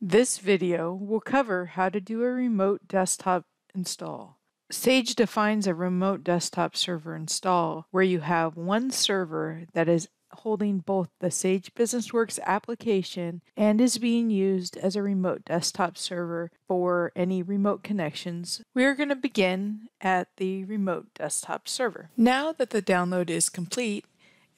This video will cover how to do a remote desktop install. Sage defines a remote desktop server install where you have one server that is holding both the Sage BusinessWorks application and is being used as a remote desktop server for any remote connections. We are going to begin at the remote desktop server. Now that the download is complete,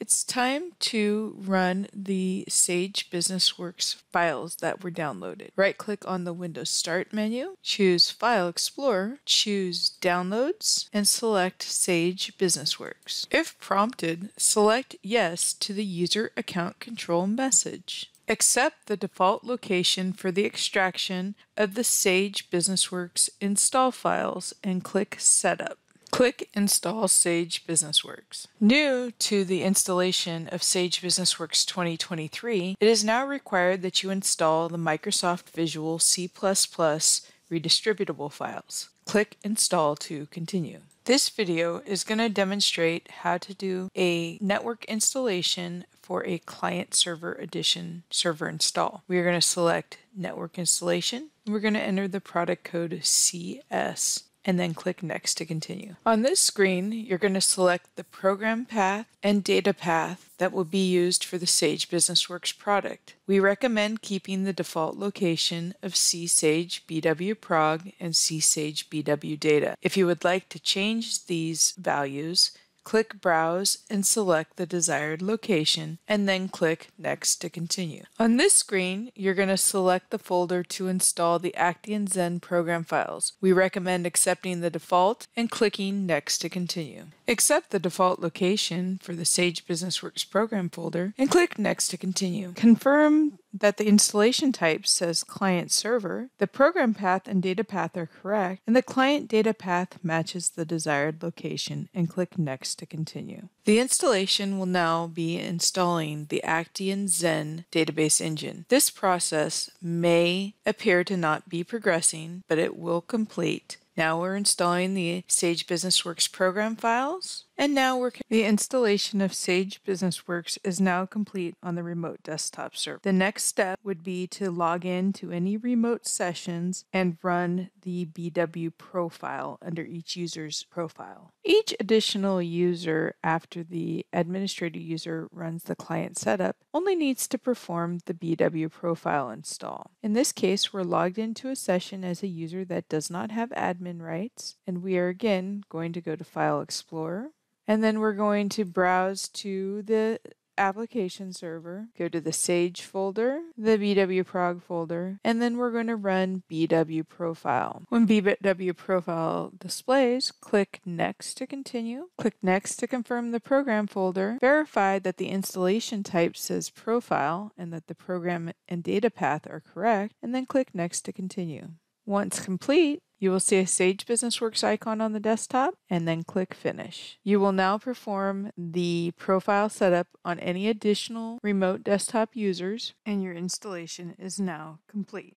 it's time to run the Sage BusinessWorks files that were downloaded. Right click on the Windows Start menu, choose File Explorer, choose Downloads, and select Sage BusinessWorks. If prompted, select Yes to the User Account Control message. Accept the default location for the extraction of the Sage BusinessWorks install files and click Setup. Click Install Sage BusinessWorks. New to the installation of Sage BusinessWorks 2023, it is now required that you install the Microsoft Visual C++ redistributable files. Click Install to continue. This video is going to demonstrate how to do a network installation for a client server edition server install. We are going to select network installation. We're going to enter the product code CS and then click Next to continue. On this screen, you're going to select the program path and data path that will be used for the Sage BusinessWorks product. We recommend keeping the default location of csage bw prog and csage bw data. If you would like to change these values, Click Browse and select the desired location, and then click Next to continue. On this screen, you're going to select the folder to install the Actian Zen program files. We recommend accepting the default and clicking Next to continue. Accept the default location for the Sage BusinessWorks program folder and click Next to continue. Confirm that the installation type says client server, the program path and data path are correct, and the client data path matches the desired location, and click Next to continue. The installation will now be installing the Actian Zen database engine. This process may appear to not be progressing, but it will complete now we're installing the Sage BusinessWorks program files. And now we're the installation of Sage BusinessWorks is now complete on the remote desktop server. The next step would be to log in to any remote sessions and run the BW profile under each user's profile. Each additional user after the administrator user runs the client setup only needs to perform the BW profile install. In this case, we're logged into a session as a user that does not have admin rights, and we are again going to go to File Explorer, and then we're going to browse to the application server, go to the Sage folder, the BW Prog folder, and then we're going to run BW Profile. When BW Profile displays, click Next to continue, click Next to confirm the program folder, verify that the installation type says Profile and that the program and data path are correct, and then click Next to continue. Once complete, you will see a Sage BusinessWorks icon on the desktop and then click Finish. You will now perform the profile setup on any additional remote desktop users and your installation is now complete.